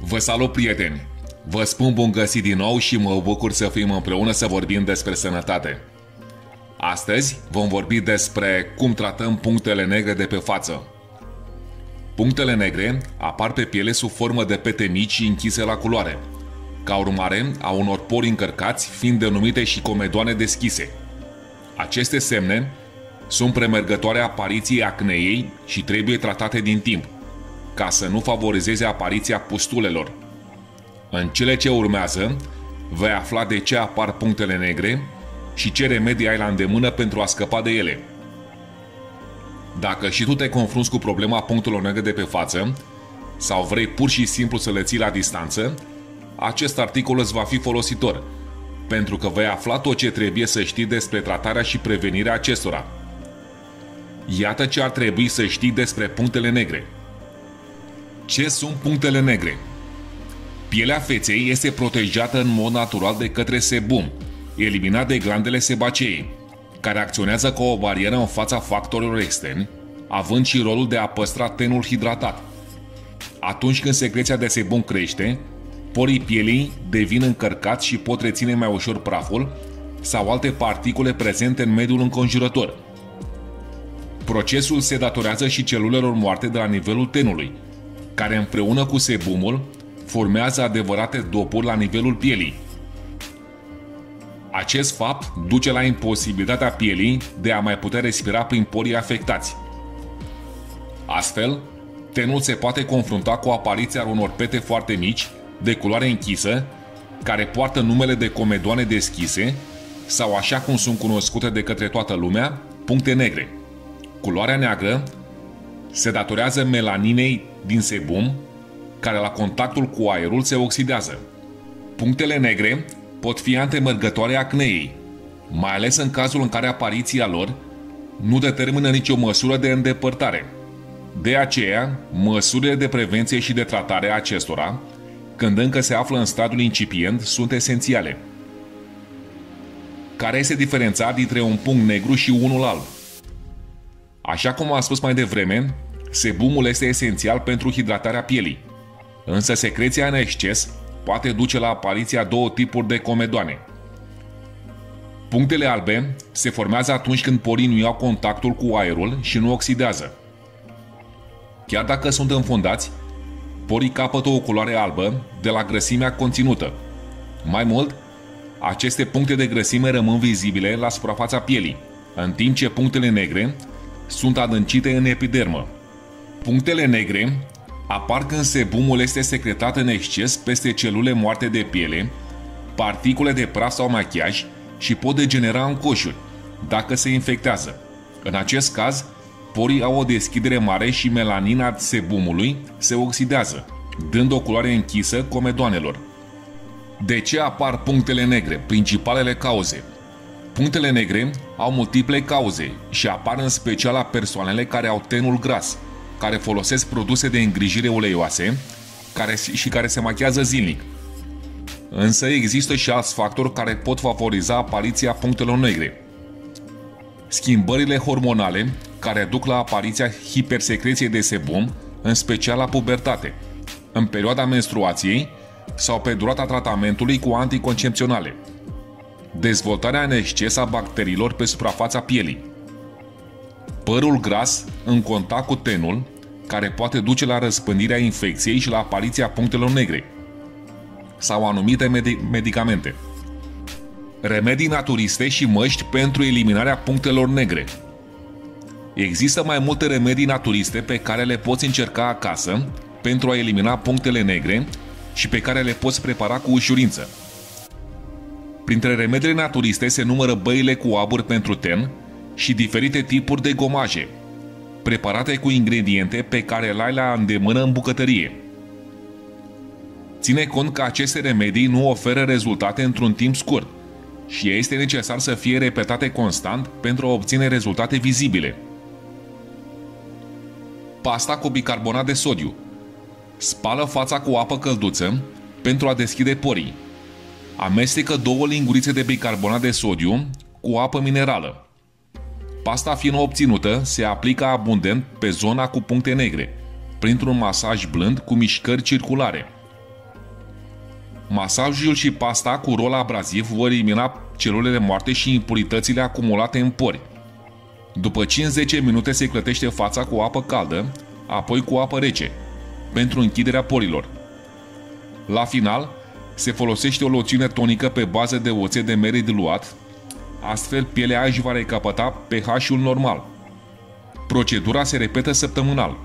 Vă salut, prieteni! Vă spun bun găsit din nou și mă bucur să fim împreună să vorbim despre sănătate. Astăzi vom vorbi despre cum tratăm punctele negre de pe față. Punctele negre apar pe piele sub formă de pete mici închise la culoare, ca urmare a unor pori încărcați fiind denumite și comedoane deschise. Aceste semne sunt premergătoare apariției acneei și trebuie tratate din timp, ca să nu favorizeze apariția pustulelor. În cele ce urmează, vei afla de ce apar punctele negre și ce remedii ai la îndemână pentru a scăpa de ele. Dacă și tu te confrunți cu problema punctelor negre de pe față, sau vrei pur și simplu să le ții la distanță, acest articol îți va fi folositor, pentru că vei afla tot ce trebuie să știi despre tratarea și prevenirea acestora. Iată ce ar trebui să știi despre punctele negre. Ce sunt punctele negre? Pielea feței este protejată în mod natural de către sebum, eliminat de glandele sebacei, care acționează ca o barieră în fața factorilor externi, având și rolul de a păstra tenul hidratat. Atunci când secreția de sebum crește, porii pielii devin încărcați și pot reține mai ușor praful sau alte particule prezente în mediul înconjurător. Procesul se datorează și celulelor moarte de la nivelul tenului, care împreună cu sebumul formează adevărate dopuri la nivelul pielii. Acest fapt duce la imposibilitatea pielii de a mai putea respira prin porii afectați. Astfel, tenul se poate confrunta cu apariția unor pete foarte mici, de culoare închisă, care poartă numele de comedoane deschise sau, așa cum sunt cunoscute de către toată lumea, puncte negre. Culoarea neagră se datorează melaninei din sebum, care la contactul cu aerul se oxidează. Punctele negre pot fi antemărgătoare acneei, mai ales în cazul în care apariția lor nu determină nicio măsură de îndepărtare. De aceea, măsurile de prevenție și de tratare a acestora, când încă se află în stadiul incipient, sunt esențiale. Care este diferența dintre un punct negru și unul alb? Așa cum am spus mai devreme, sebumul este esențial pentru hidratarea pielii. Însă secreția în exces poate duce la apariția două tipuri de comedoane. Punctele albe se formează atunci când porii nu iau contactul cu aerul și nu oxidează. Chiar dacă sunt înfundați, porii capătă o culoare albă de la grăsimea conținută. Mai mult, aceste puncte de grăsime rămân vizibile la suprafața pielii, în timp ce punctele negre sunt adâncite în epidermă. Punctele negre apar când sebumul este secretat în exces peste celule moarte de piele, particule de praf sau machiaj și pot degenera în coșuri, dacă se infectează. În acest caz, porii au o deschidere mare și melanina sebumului se oxidează, dând o culoare închisă comedoanelor. De ce apar punctele negre? Principalele cauze. Punctele negre au multiple cauze și apar în special la persoanele care au tenul gras, care folosesc produse de îngrijire uleioase care, și care se machează zilnic. Însă există și alți factori care pot favoriza apariția punctelor negre. Schimbările hormonale care duc la apariția hipersecreției de sebum, în special la pubertate, în perioada menstruației sau pe durata tratamentului cu anticoncepționale. Dezvoltarea în exces a bacteriilor pe suprafața pielii, Părul gras în contact cu tenul, care poate duce la răspândirea infecției și la apariția punctelor negre sau anumite medi- medicamente. Remedii naturiste și măști pentru eliminarea punctelor negre. Există mai multe remedii naturiste pe care le poți încerca acasă pentru a elimina punctele negre și pe care le poți prepara cu ușurință. Printre remediile naturiste se numără băile cu abur pentru ten, și diferite tipuri de gomaje, preparate cu ingrediente pe care le ai la îndemână în bucătărie. Ține cont că aceste remedii nu oferă rezultate într-un timp scurt și este necesar să fie repetate constant pentru a obține rezultate vizibile. Pasta cu bicarbonat de sodiu. Spală fața cu apă călduță pentru a deschide porii. Amestecă două lingurițe de bicarbonat de sodiu cu apă minerală Pasta fină obținută se aplică abundent pe zona cu puncte negre, printr-un masaj blând cu mișcări circulare. Masajul și pasta cu rol abraziv vor elimina celulele moarte și impuritățile acumulate în pori. După 5-10 minute se clătește fața cu apă caldă, apoi cu apă rece, pentru închiderea porilor. La final, se folosește o loțiune tonică pe bază de oțet de mere diluat, astfel pielea își va recapăta pH-ul normal. Procedura se repetă săptămânal.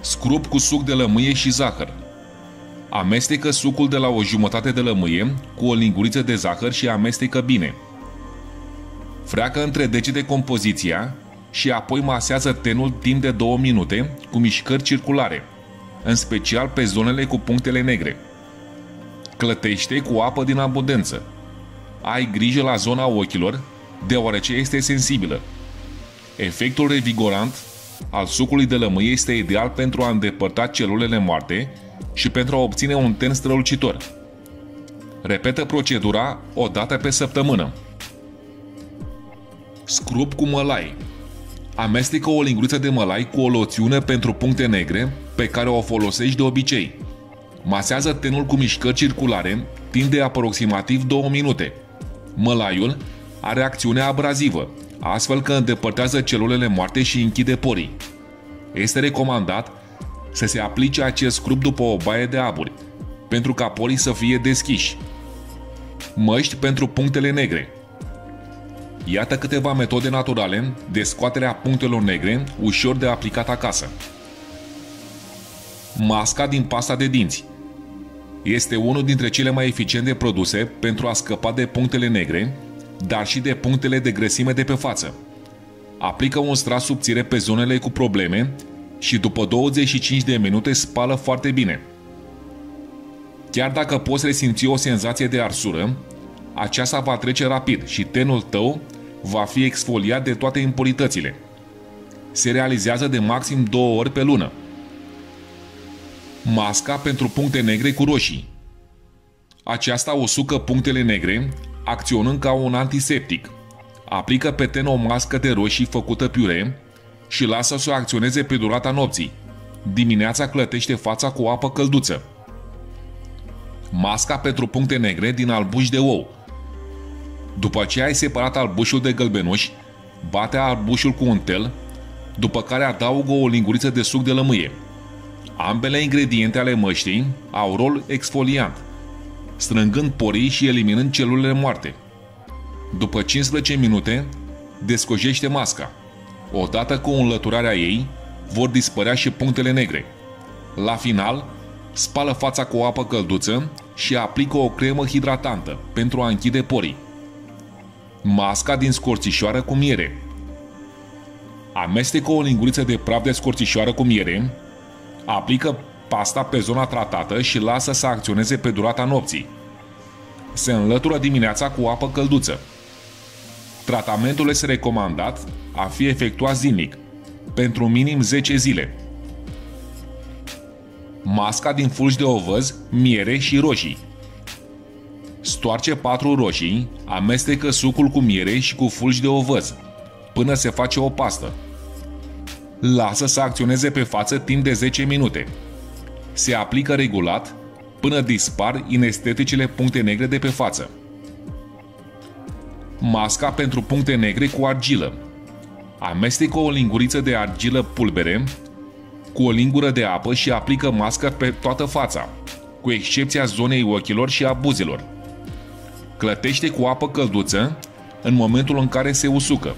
Scrub cu suc de lămâie și zahăr. Amestecă sucul de la o jumătate de lămâie cu o linguriță de zahăr și amestecă bine. Freacă între degete compoziția și apoi masează tenul timp de 2 minute cu mișcări circulare, în special pe zonele cu punctele negre. Clătește cu apă din abundență. Ai grijă la zona ochilor, deoarece este sensibilă. Efectul revigorant al sucului de lămâie este ideal pentru a îndepărta celulele moarte și pentru a obține un ten strălucitor. Repetă procedura o dată pe săptămână. Scrub cu mălai. Amestecă o linguriță de mălai cu o loțiune pentru puncte negre pe care o folosești de obicei. Masează tenul cu mișcări circulare timp de aproximativ 2 minute. Mălaiul are acțiune abrazivă, astfel că îndepărtează celulele moarte și închide porii. Este recomandat să se aplice acest scrub după o baie de aburi, pentru ca porii să fie deschiși. Măști pentru punctele negre. Iată câteva metode naturale de scoatere a punctelor negre ușor de aplicat acasă. Masca din pasta de dinți este unul dintre cele mai eficiente produse pentru a scăpa de punctele negre, dar și de punctele de grăsime de pe față. Aplică un strat subțire pe zonele cu probleme și după 25 de minute spală foarte bine. Chiar dacă poți resimți o senzație de arsură, aceasta va trece rapid și tenul tău va fi exfoliat de toate impuritățile. Se realizează de maxim două ori pe lună. Masca pentru puncte negre cu roșii. Aceasta usucă punctele negre, acționând ca un antiseptic. Aplică pe ten o mască de roșii făcută piure și lasă să o acționeze pe durata nopții. Dimineața clătește fața cu apă călduță. Masca pentru puncte negre din albuș de ou. După ce ai separat albușul de gălbenuși, bate albușul cu un tel, după care adaugă o linguriță de suc de lămâie. Ambele ingrediente ale măștii au rol exfoliant, strângând porii și eliminând celulele moarte. După 15 minute, descojește masca. Odată cu înlăturarea ei, vor dispărea și punctele negre. La final, spală fața cu o apă călduță și aplică o cremă hidratantă pentru a închide porii. Masca din scorțișoară cu miere Amestecă o linguriță de praf de scorțișoară cu miere, aplică pasta pe zona tratată și lasă să acționeze pe durata nopții. Se înlătură dimineața cu apă călduță. Tratamentul este recomandat a fi efectuat zilnic, pentru minim 10 zile. Masca din fulgi de ovăz, miere și roșii. Stoarce 4 roșii, amestecă sucul cu miere și cu fulgi de ovăz, până se face o pastă. Lasă să acționeze pe față timp de 10 minute. Se aplică regulat până dispar inesteticile puncte negre de pe față. Masca pentru puncte negre cu argilă. Amestecă o linguriță de argilă pulbere cu o lingură de apă și aplică masca pe toată fața, cu excepția zonei ochilor și a buzelor. Clătește cu apă călduță în momentul în care se usucă.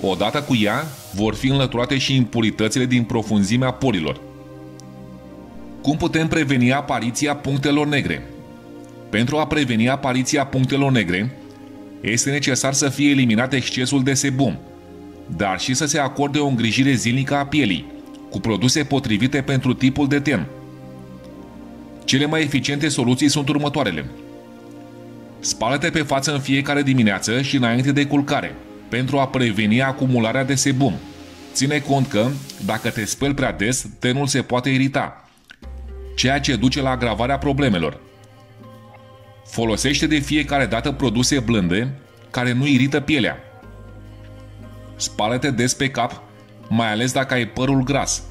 Odată cu ea, vor fi înlăturate și impuritățile din profunzimea porilor. Cum putem preveni apariția punctelor negre? Pentru a preveni apariția punctelor negre, este necesar să fie eliminat excesul de sebum, dar și să se acorde o îngrijire zilnică a pielii, cu produse potrivite pentru tipul de ten. Cele mai eficiente soluții sunt următoarele. Spală-te pe față în fiecare dimineață și înainte de culcare, pentru a preveni acumularea de sebum. Ține cont că, dacă te speli prea des, tenul se poate irita, ceea ce duce la agravarea problemelor. Folosește de fiecare dată produse blânde care nu irită pielea. Spală-te des pe cap, mai ales dacă ai părul gras.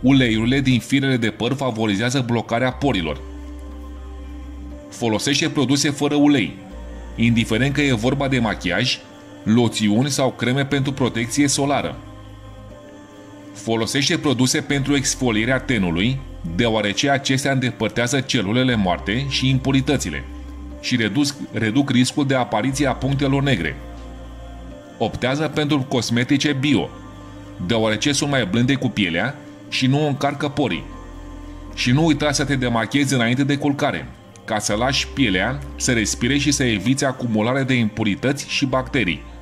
Uleiurile din firele de păr favorizează blocarea porilor. Folosește produse fără ulei, indiferent că e vorba de machiaj, loțiuni sau creme pentru protecție solară. Folosește produse pentru exfolierea tenului, deoarece acestea îndepărtează celulele moarte și impuritățile și reduc, reduc riscul de apariție a punctelor negre. Optează pentru cosmetice bio, deoarece sunt mai blânde cu pielea și nu încarcă porii. Și nu uita să te demachezi înainte de culcare, ca să lași pielea să respire și să eviți acumularea de impurități și bacterii –